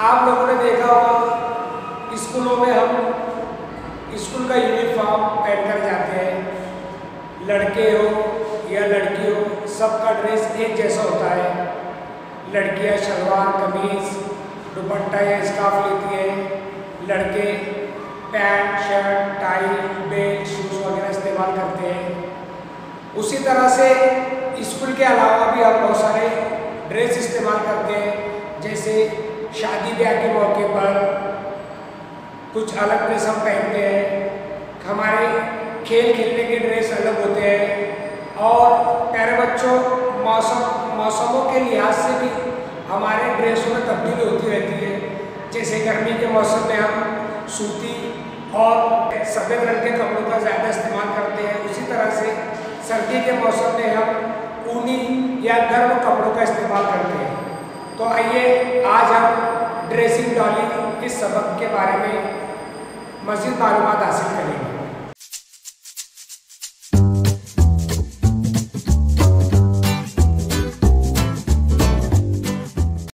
आप लोगों ने देखा होगा, स्कूलों में हम, स्कूल का यूनिफॉर्म पहन कर जाते हैं। लड़के हो या लड़की हो, सबका ड्रेस एक जैसा होता है। लड़कियाँ शलवार कमीज, दुपट्टा या स्काफ लेती हैं। लड़के pant, shirt tie belt shoes वगैरह इस्तेमाल करते हैं। उसी तरह से स्कूल के अलावा भी हम बहुत सारे ड्रेस इस्तेमाल करते हैं, जैसे शादी ब्याह के मौके पर कुछ अलग ड्रेस हम पहनते हैं। हमारे खेल खेलने के ड्रेस अलग होते हैं और प्यारे बच्चों मौसम, मौसमों के लिहाज से भी हमारे ड्रेसों में तब्दीली होती रहती है। जैसे गर्मी के मौसम में हम सूती और सफ़ेद रंग के कपड़ों का ज़्यादा इस्तेमाल करते हैं। उसी तरह से सर्दी के मौसम में हम ऊनी या गर्म कपड़ों का इस्तेमाल करते हैं। तो आइए आज हम ड्रेसिंग डॉली इस सबक के बारे में मज़ीद मालूम हासिल करेंगे।